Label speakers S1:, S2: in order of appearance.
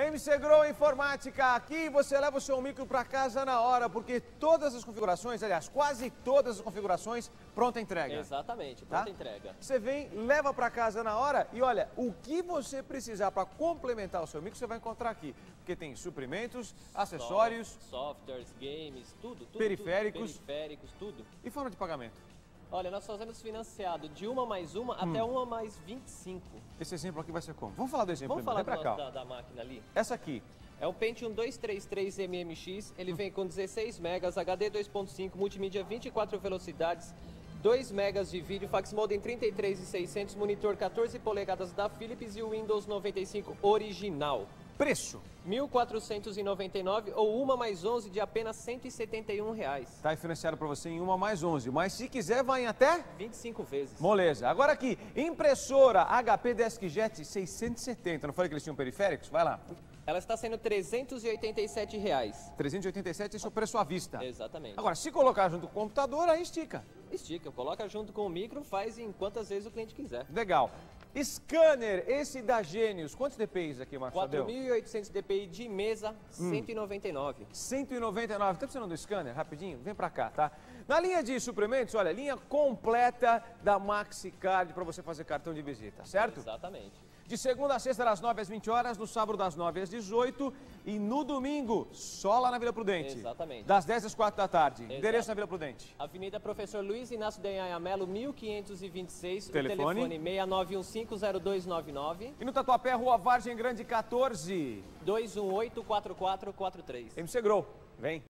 S1: MC Grow Informática, aqui você leva o seu micro para casa na hora, porque todas as configurações, aliás, quase todas as configurações, pronta entrega.
S2: Exatamente,
S1: Tá?
S2: pronta entrega.
S1: Você vem, leva para casa na hora e olha, o que você precisar para complementar o seu micro, você vai encontrar aqui. Porque tem suprimentos, acessórios
S2: Soft- Softwares, games, tudo, tudo.
S1: Periféricos.
S2: Tudo, periféricos, tudo.
S1: e forma de pagamento.
S2: Olha, nós fazemos financiado de uma mais uma
S1: Hum.
S2: até uma mais 25.
S1: Esse exemplo aqui vai ser como? Vamos falar do exemplo
S2: Vamos falar
S1: primeiro.
S2: do
S1: Vem pra
S2: nosso- da, da máquina ali?
S1: Essa aqui,
S2: É um Pentium 233 MMX, ele vem com 16 megas, HD 2.5, multimídia 24 velocidades, 2 megas de vídeo, fax modem 33,600, monitor 14 polegadas da Philips e o Windows 95 original.
S1: Preço.
S2: 1.499 ou uma mais 11 de apenas 171 reais.
S1: Tá financiado para você em uma mais 11, mas se quiser vai em até
S2: 25 vezes.
S1: Moleza. Agora aqui, impressora HP DeskJet 670. Não falei que eles tinham periféricos? Vai lá.
S2: Ela está sendo 387 reais.
S1: 387, esse é o preço à vista.
S2: Exatamente.
S1: Agora, se colocar junto com o computador, aí estica.
S2: Estica, coloca junto com o micro, faz em quantas vezes o cliente quiser.
S1: Legal. Scanner, esse da Gênios. Quantos DPIs aqui, Marcos Tadeu?
S2: 4.800 DPI de mesa,
S1: Hum.
S2: 199.
S1: 199. Tá precisando do scanner? Rapidinho? Vem pra cá, tá? Na linha de suprimentos, olha, linha completa da MaxiCard para você fazer cartão de visita, certo?
S2: Exatamente.
S1: De segunda a sexta, das 9 às 20 horas, no sábado, das 9 às 18 e no domingo, só lá na Vila Prudente.
S2: Exatamente.
S1: Das 10 às 4 da tarde. Endereço na Vila Prudente.
S2: Avenida Professor Luiz Inácio Denhaia Melo, 1526.
S1: Telefone?
S2: O telefone 69150299
S1: E no Tatuapé, Rua Vargem Grande 14.
S2: 2184443.
S1: MC Grow. Vem.